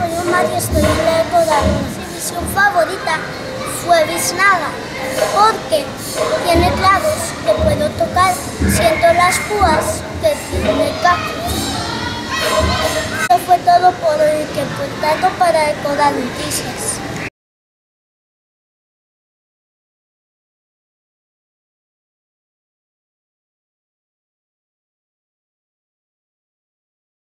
Soy Omar y estoy en la Ecoda. Mi visión favorita fue Biznaga, porque tiene clavos que puedo tocar, siento las púas que tiene cactus. Esto fue todo por hoy, que fue tanto para Ecoda Noticias.